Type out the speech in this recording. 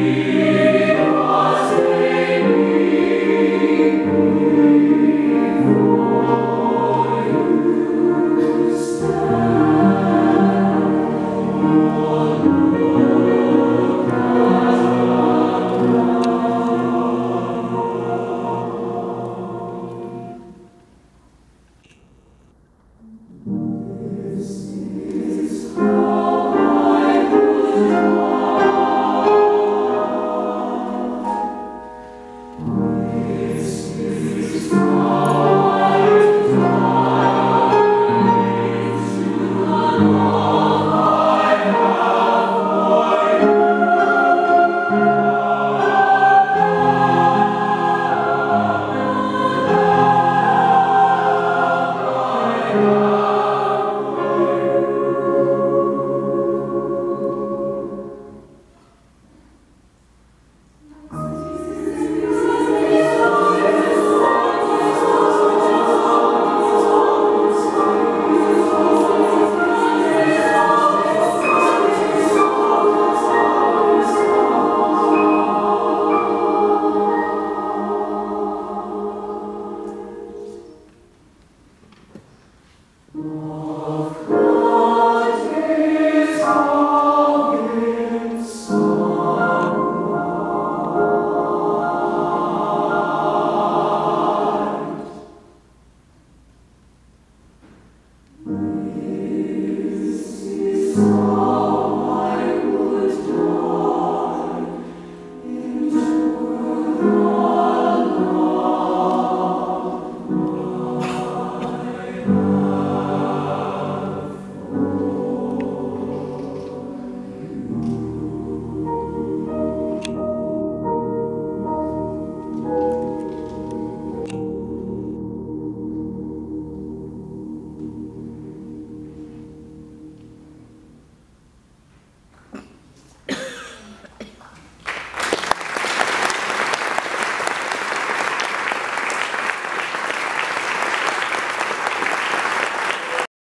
we